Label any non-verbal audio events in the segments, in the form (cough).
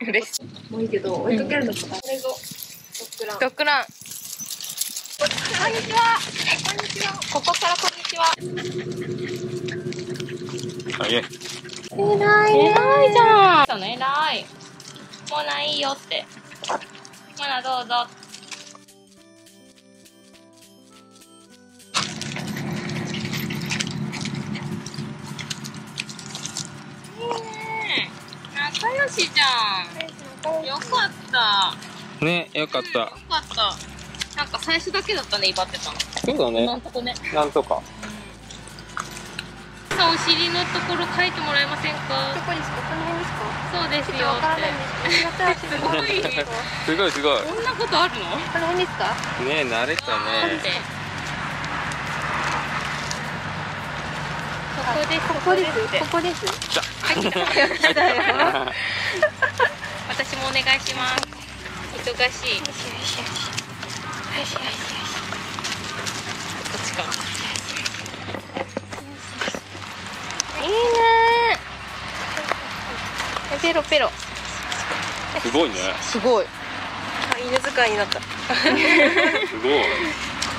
嬉しい。もういいけど追いかけるのとか、これぞドッグラン。ドッグラン。こんにちは。こんにちは。ここからこんにちは。あい。え偉い。偉いじゃん。偉い。モナいいよって。モナどうぞゃん。よかった。ねよかった。よかった。なんか最初だけだったね威張ってたの。そうだね。今んとこね。なんとか。さんお尻のところ書いてもらえませんどかこですかこの辺ですか？そうですよっですごいこすごいすごい。てこんなことあるの？の辺ですか？ね慣れたねここですここです。ここです。じゃ私もお願い。します忙しい。こっちかいいねペロペロ。すごいね。すごい。あ犬使いになった。すごい。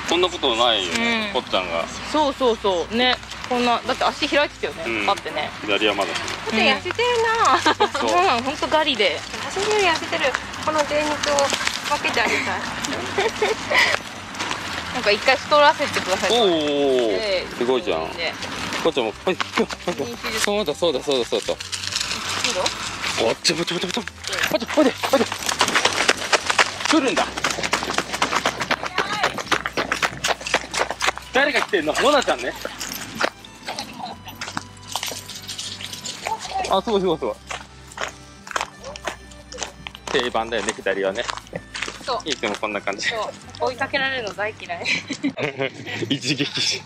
こんなことないよね、うん。こっちゃんが。そうそうそう。ねこんなだって足開いてたよね、うん。パってね。左山だしこって痩せてるな。そう。そうなの本当ガリで。走るより痩せてる。この前日を分けてあげたい。(laughs) なんか一回太らせてくださいおおですごいじゃん。で。こっちゃんもはい。そうだそうだそうだそうだ。おっちょぼちょぼちょぼちょ。ほいでほいでほいで来るんだ。誰が来てんの？モナちゃんねあすごいすごいすごい定番だよね左はね。そう。いつもこんな感じ。そう。追いかけられるの大嫌い。(laughs) 一撃。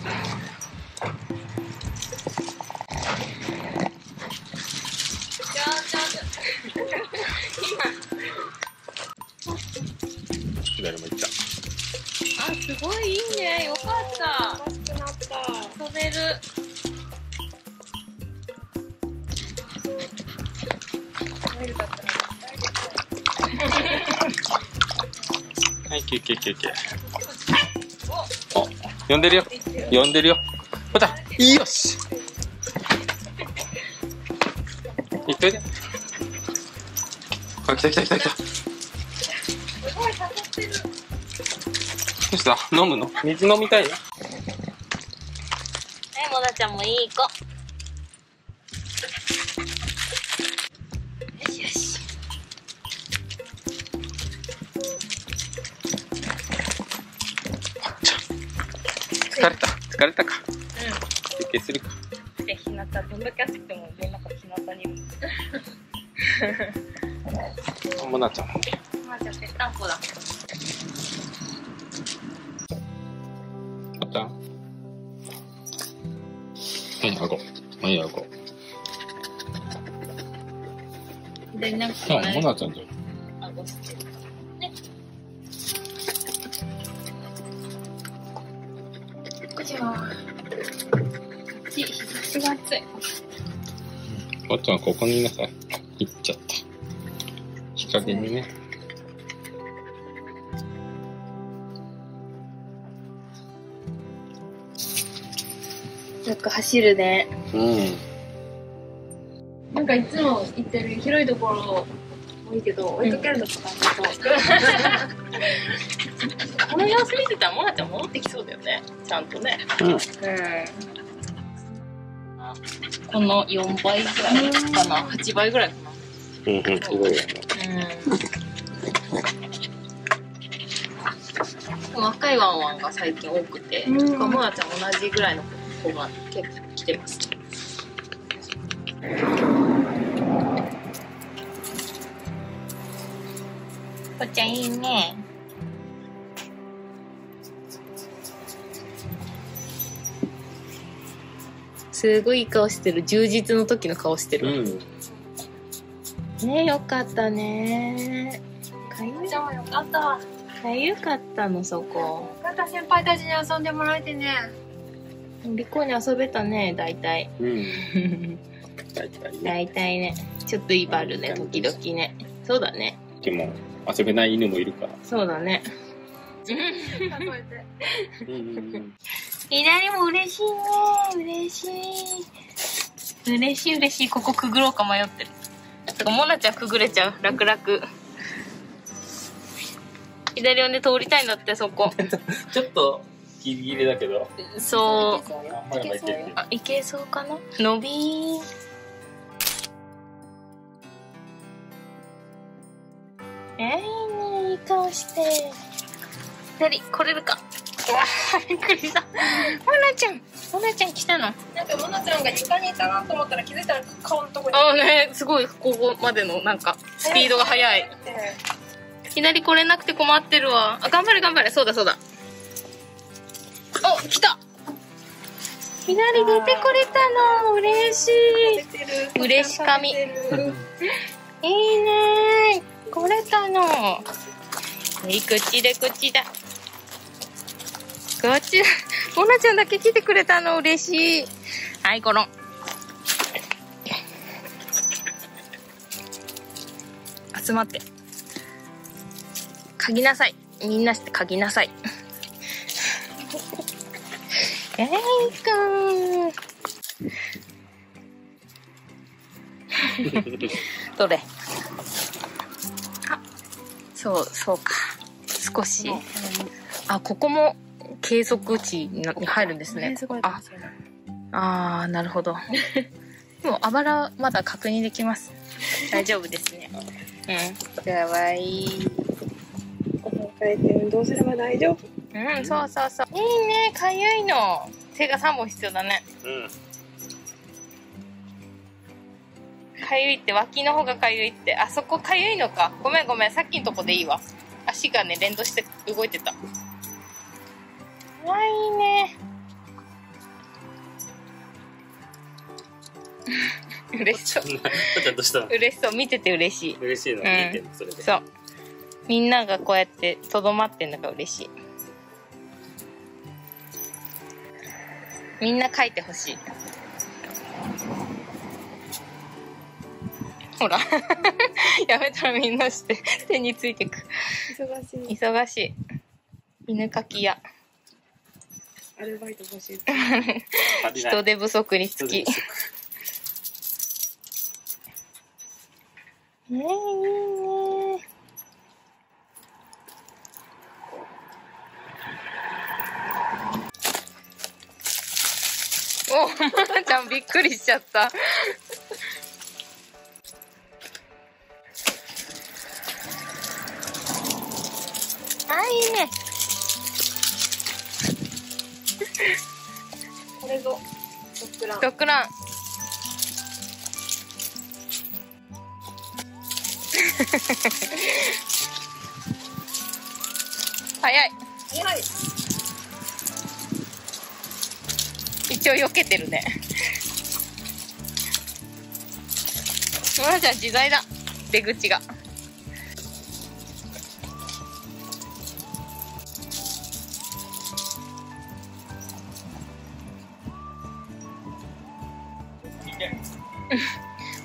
左も行った。あすごいいいね。よかった。楽しくなった。飛べるはい、休憩休憩。お、呼んでるよ。呼んでるよ。また、よし。行っといて。あ、来た来た来た来た。どうした？飲むの？水飲みたい？のはいモナちゃんもいい子疲れた疲れたか休憩するか。うんで日向どんだけ暑くても家の中日向にいるモナちゃんも。モナちゃんぺったんこだモナちゃん。はい、あご。はい、あご。でなんかあ、モナちゃんじゃん。6時は日日差しが暑いおっちゃんここにいなさい行っちゃった日陰にね、なんか走るね。うん。なんかいつも行ってる広いところもいいけど、追いかけるのとかちょっと。の様子見てたらモナちゃん戻ってきそうだよね。ちゃんとね。うん。うん。この4倍ぐらいかな。8倍ぐらいかな。うん。うん、すごいよね。うん若いワンワンが最近多くて、うんモナちゃん同じぐらいの子が結構来てます。こっちゃんいいねすごいいい顔してる充実の時の顔してる、うん。ねよかったねかゆじゃあよかったかゆかったのそこよかった先輩たちに遊んでもらえてねお利口に遊べたね大体うん。(laughs) 大体ね。大体ねちょっと威張るね、時々ね。そうだね。でも、遊べない犬もいるから。そうだね。例えて。うん。(laughs) 左も嬉しいね。嬉しい。嬉しい嬉しい。ここくぐろうか迷ってる。モナちゃんくぐれちゃう。楽々。左をね、通りたいんだって、そこ。(laughs) ちょっと、ギリギリだけど。そう。あいけそうかな？伸びー。えー、いいね、いい顔して。左、来れるか？うわー、びっくりした。モナちゃん、モナちゃん来たの？なんか、モナちゃんが床にいたなと思ったら気づいたら顔のとこに。あね、すごい、ここまでの、なんか、スピードが速い。左来れなくて困ってるわ。あ、頑張れ頑張れ。そうだそうだ。お、来た左出てこれたの。嬉しい。嬉しかみ (laughs) いいねー。来れたの。いい口で口だ。こっち、(laughs) モナちゃんだけ来てくれたの嬉しい。はい、コロン。集まって。嗅ぎなさい。みんなして嗅ぎなさい。えいくん。(laughs) どれ？あ、そう、そうか。少し。あ、ここも計測値に入るんですね。あ、あー、なるほど。で (laughs) も、あばらまだ確認できます。大丈夫ですね。うん。かわいい。変えて運動すれば大丈夫。うん、そうそうそう。いいね、かゆいの。手が3本必要だね。うん。かゆいって、脇の方がかゆいって。あそこかゆいのか。ごめんごめん、さっきのとこでいいわ。足がね、連動して動いてた。あ、いいね。(laughs) 嬉しそう。ちゃんとしたの？嬉しそう。見てて嬉しい。嬉しいの？うん見てるそれで。そう。みんながこうやってとどまってんのが嬉しい。みんな書いてほしい。ほら。(laughs) やめたらみんなして手についてく。忙しい。忙しい。犬かき屋。アルバイト募集。足りない人手不足につき。ねえ、いいね。お、まなちゃんびっくりしちゃった。ドッグラン。(laughs) 早い。はい。一応避けてるね。(laughs) まなちゃん自在だ。出口が。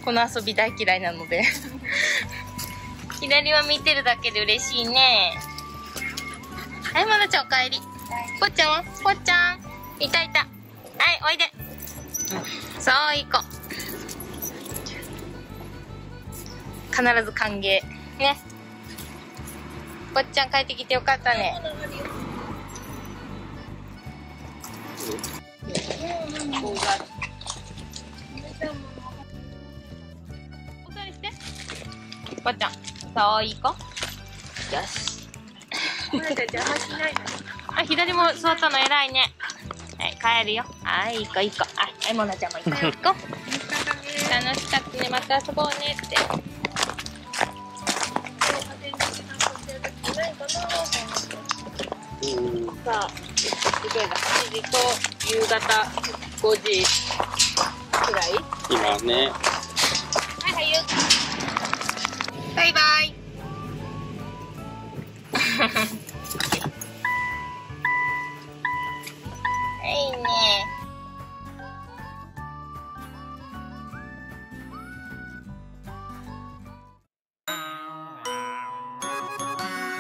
この遊び大嫌いなので。(laughs) 左は見てるだけで嬉しいね。はいまなちゃんおかえり。ぽっちゃんは？ぽっちゃん。いたいた。はいおいで。そう行こう必ず歓迎。ね。ぽっちゃん帰ってきてよかったね。こうぽっちゃんそう行こうよしこれで邪魔しないの？あ、左も座ったの偉いね。はい、帰るよ。はい、行こう行こう。あ、はい、モナちゃんも行こう。行こう。楽しかったね。また遊ぼうねって。うん。さあ、すごいな。8時と夕方5時くらい？今ね、バイバイ。いいね。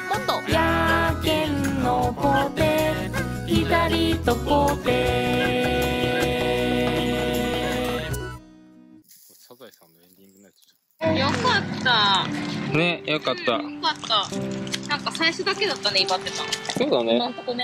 もっとやけんのて左とてサザエさんのエンディングのやつよかった。ね。よかった。よかった。なんか最初だけだったね威張ってた。そうだね。今んとこね